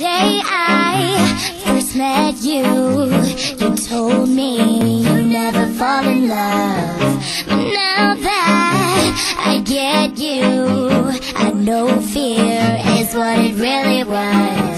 day I first met you, you told me you never fall in love. But now that I get you, I know fear is what it really was.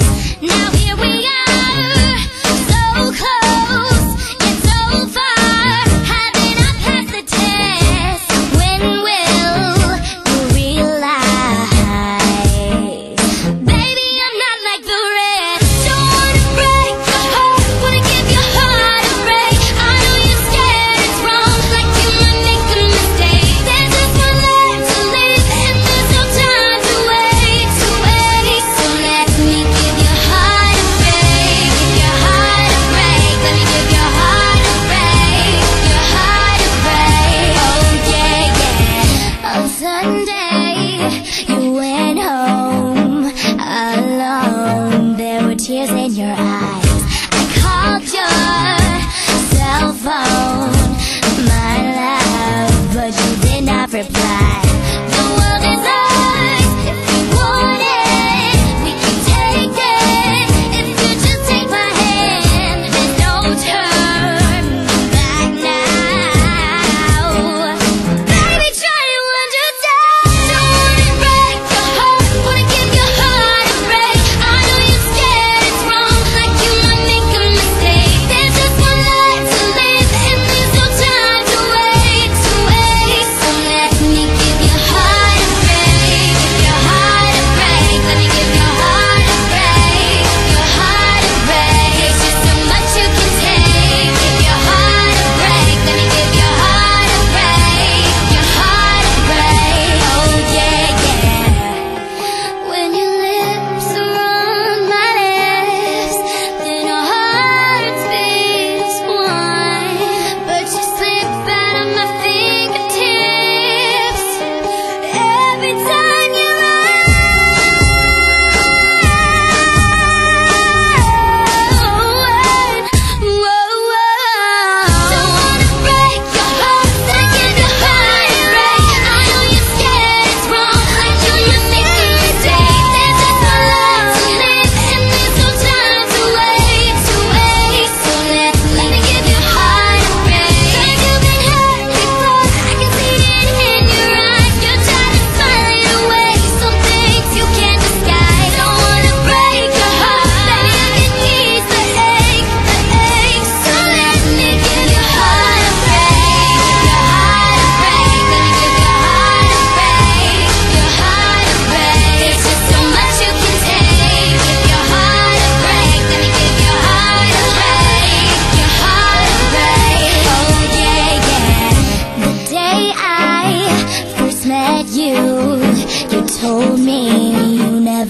eyes. I called your cell phone.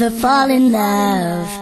To fall in love.